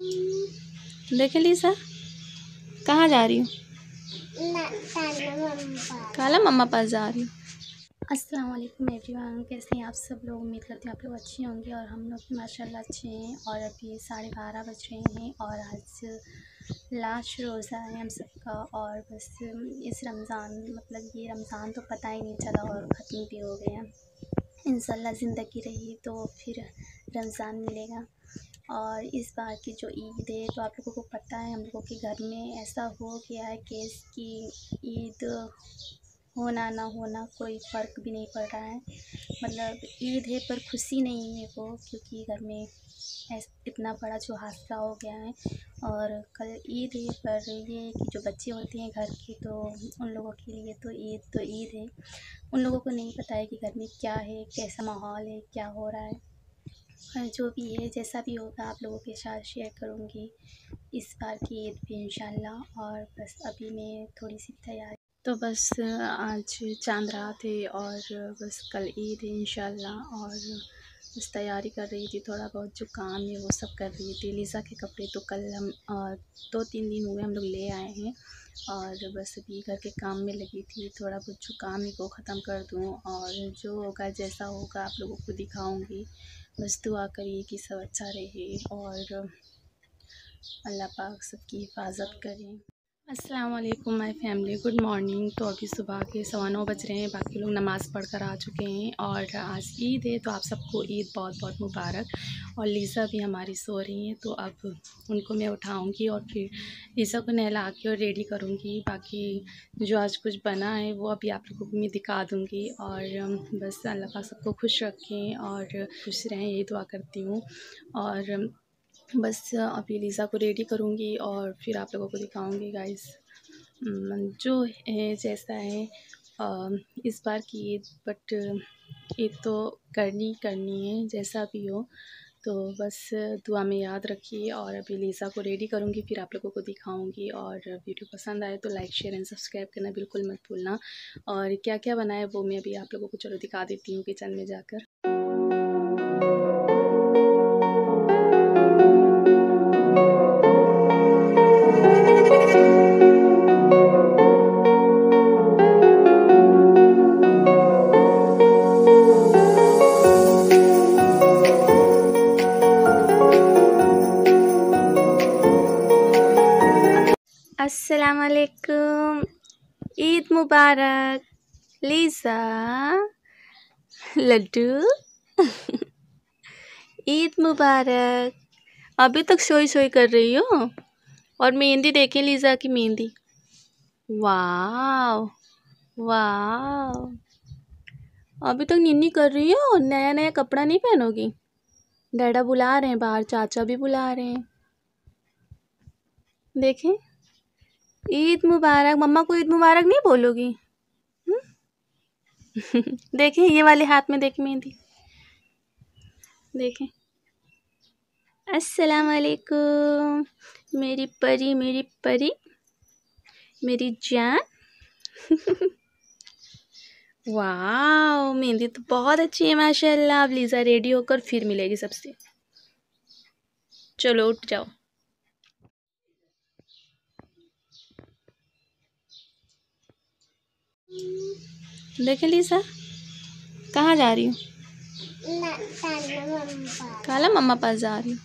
देखे लीसा कहाँ जा रही हूँ? काला मम्मा पास जा रही हूँ। अस्सलाम वालेकुम एवरीवन, कैसे हैं आप सब लोग? उम्मीद करते हैं आप लोग अच्छे होंगे और हम लोग माशाल्लाह अच्छे हैं और अभी साढ़े बारह बज रहे हैं और आज लास्ट रोज़ा है हम सबका और बस इस रमज़ान मतलब ये रमज़ान तो पता ही नहीं चला और ख़त्म भी हो गया। इंशाल्लाह ज़िंदगी रही तो फिर रमज़ान मिलेगा। और इस बार की जो ईद है तो आप लोगों को पता है, हम लोगों के घर में ऐसा हो गया है कि इसकी ईद होना ना होना कोई फ़र्क भी नहीं पड़ रहा है। मतलब ईद है पर खुशी नहीं है वो, क्योंकि घर में इतना बड़ा जो हादसा हो गया है। और कल ईद है पर ये कि जो बच्चे होते हैं घर के तो उन लोगों के लिए तो ईद तो ईद है। उन लोगों को नहीं पता है कि घर में क्या है, कैसा माहौल है, क्या हो रहा है। जो भी है, जैसा भी होगा आप लोगों के साथ शेयर करूँगी। इस बार की ईद भी इंशाल्लाह और बस अभी मैं थोड़ी सी तैयारी तो बस, आज चाँद रात है और बस कल ईद है और बस तैयारी कर रही थी, थोड़ा बहुत जो काम है वो सब कर रही थी। लीज़ा के कपड़े तो कल हम दो तीन दिन हुए हम लोग ले आए हैं और बस अभी घर के काम में लगी थी। थोड़ा बहुत जो काम है वो ख़त्म कर दूँ और जो होगा जैसा होगा आप लोगों को दिखाऊँगी। बस दुआ करिए कि सब अच्छा रहे और अल्लाह पाक सबकी हिफाजत करें। अस्सलाम वालेकुम माय फैमिली गुड मॉर्निंग तो अभी सुबह के सवा नौ बज रहे हैं। बाकी लोग नमाज़ पढ़ कर आ चुके हैं और आज ईद है तो आप सबको ईद बहुत बहुत मुबारक। और लीज़ा भी हमारी सो रही हैं तो अब उनको मैं उठाऊँगी और फिर लीज़ा को नहला के और रेडी करूँगी। बाकी जो आज कुछ बना है, वो अभी आप लोगों को मैं दिखा दूँगी। और बस अल्लाह पाक सबको खुश रखें और खुश रहें यही दुआ करती हूँ। और बस अभी लीज़ा को रेडी करूँगी और फिर आप लोगों को दिखाऊँगी गाइस जो है, जैसा है इस बार की ईद बट ईद तो करनी करनी है, जैसा भी हो. तो बस दुआ में याद रखिए और अभी लीज़ा को रेडी करूँगी, फिर आप लोगों को दिखाऊँगी. और वीडियो पसंद आए तो लाइक शेयर एंड सब्सक्राइब करना बिल्कुल मत भूलना. और क्या क्या बनाए वो मैं अभी आप लोगों को चलो दिखा देती हूँ किचन में जाकर. अस्सलाम ईद मुबारक लीज़ा लड्डू ईद मुबारक अभी तक सोई सोई कर रही हो? और मेहंदी देखें लीज़ा की मेहंदी। वाह वाह अभी तक निन्नी कर रही हो? नया नया कपड़ा नहीं पहनोगी? डैडा बुला रहे हैं बाहर, चाचा भी बुला रहे हैं। देखें। ईद मुबारक। मम्मा को ईद मुबारक नहीं बोलोगी? हम्म? देखें, ये वाले हाथ में देखें मेहंदी। देखें। अस्सलाम वालेकुम मेरी परी मेरी परी, मेरी जान। वाह मेहंदी तो बहुत अच्छी है, माशाल्लाह। अब लीज़ा रेडी होकर फिर मिलेगी सबसे। चलो, उठ जाओ। देखे लीसा कहाँ जा रही हूँ? काला मम्मा पास जा रही हूँ।